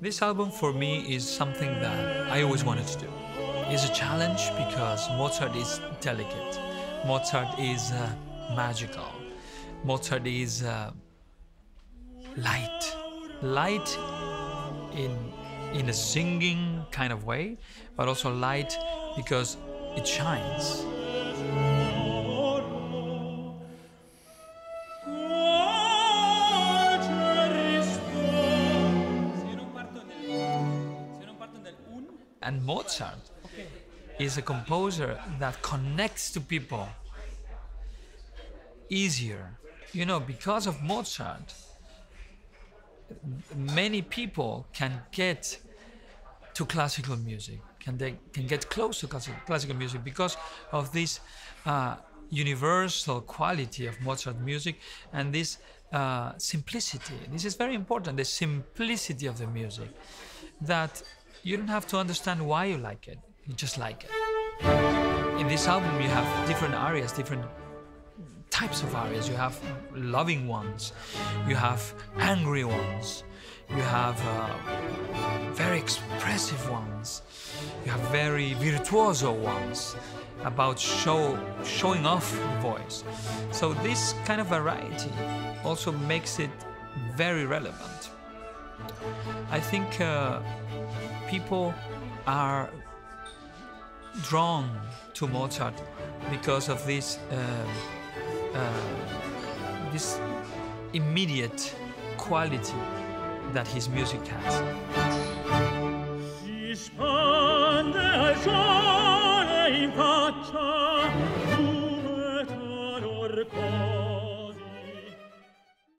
This album for me is something that I always wanted to do. It's a challenge because Mozart is delicate. Mozart is uh, magical. Mozart is uh, light. Light in in a singing kind of way, but also light because it shines. And Mozart is a composer that connects to people easier. You know, because of Mozart, many people can get to classical music, can they can get close to classical, classical music because of this uh, universal quality of Mozart music and this uh, simplicity. This is very important. The simplicity of the music that you don't have to understand why you like it. You just like it. In this album, you have different arias, different types of arias. You have loving ones, you have angry ones, you have uh, very expressive ones, you have very virtuoso ones about show showing off the voice. So this kind of variety also makes it very relevant. I think uh, people are drawn to Mozart because of this uh, uh, this immediate quality that his music has.